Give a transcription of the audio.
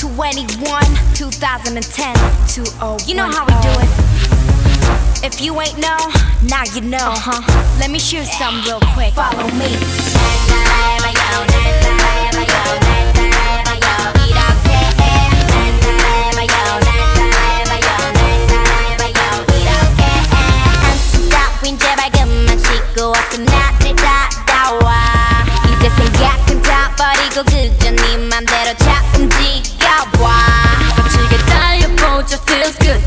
2NE1, 2010, 2010. You know how we do it. If you ain't know, now you know. Uh-huh. Let me shoot some real quick. Follow me. 난 feels good.